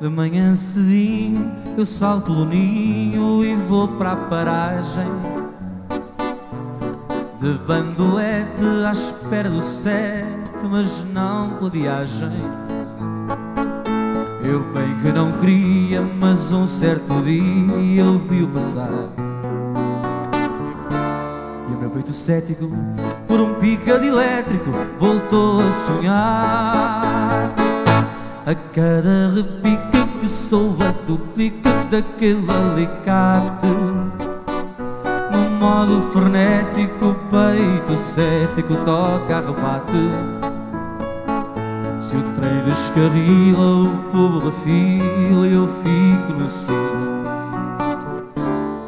De manhã cedinho eu salto pelo ninho e vou para a paragem. De bandolete à espera do sete, mas não pela viagem. Eu bem que não queria, mas um certo dia eu vi-o passar. E o meu peito cético, por um pica de elétrico, voltou a sonhar a cada repique que soa duplica daquele alicate. No modo frenético, peito cético toca a rebate Se o trem descarrila, o povo refila e eu fico no cio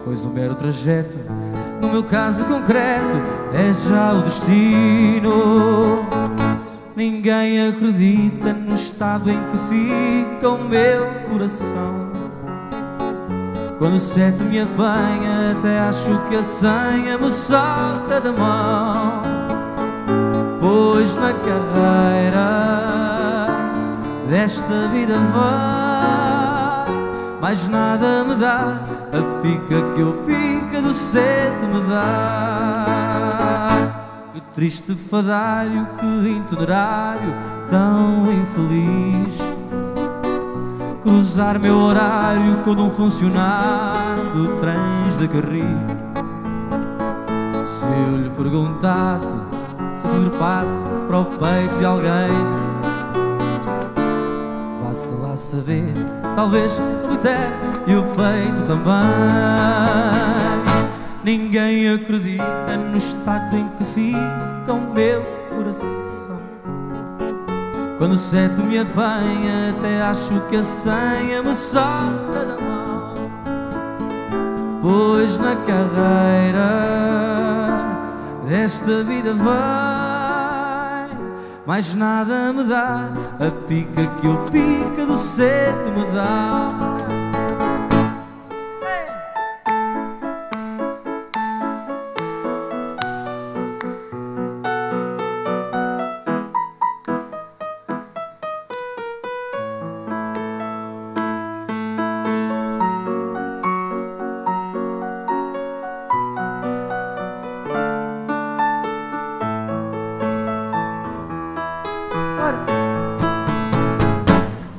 Pois um mero trajeto, no meu caso concreto, é já o destino Ninguém acredita no estado em que fica o meu coração. Quando o sete me apanha, até acho que a senha me salta da mão. Pois na carreira desta vida vai, mais nada me dá a pica que o pica do sete me dá. Triste fadário, que itinerário tão infeliz. Cruzar meu horário com um funcionário do trens de carril. Se eu lhe perguntasse se tudo passa para o peito de alguém Vá-se lá saber, talvez obter e o peito também Ninguém acredita no estado em que fica o meu coração. Quando o sete me apanha, até acho que a senha me solta da mão. Pois na carreira desta vida vai, mais nada me dá a pica que o pica do sete me dá.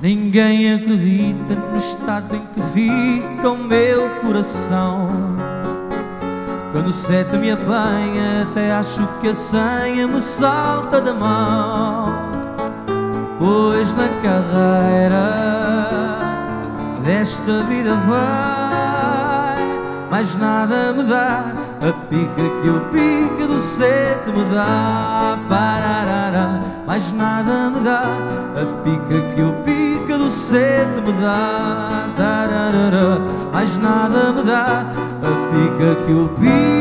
Ninguém acredita no estado em que fica o meu coração. Quando o sete me apanha, até acho que a senha me salta da mão. Pois na carreira desta vida vai, mais nada me dá a pica que o pica do sete me dá. Pararara, mais nada me dá a pica que o pica do sete me dá. Tararara, mais nada me dá a pica que o pica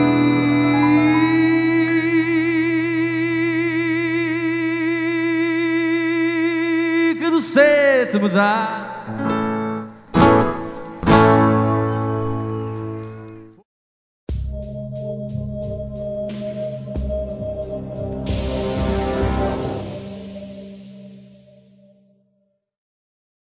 sete me dá.